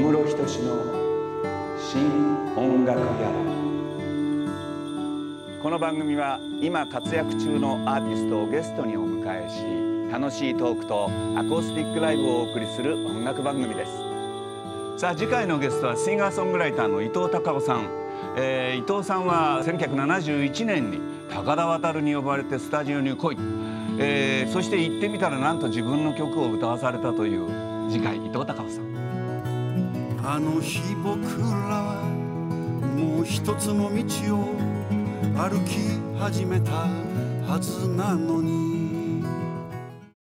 室仁の新音楽ギャラこの番組は今活躍中のアーティストをゲストにお迎えし楽しいトークとアコースティックライブをお送りする音楽番組です。さあ次回のゲストはシンガーソングライターの伊藤孝夫さん、えー、伊藤さんは1971年に高田渡に呼ばれてスタジオに来い、えー、そして行ってみたらなんと自分の曲を歌わされたという次回伊藤孝夫さん。あの日僕らはもう一つの道を歩き始めたはずなのに。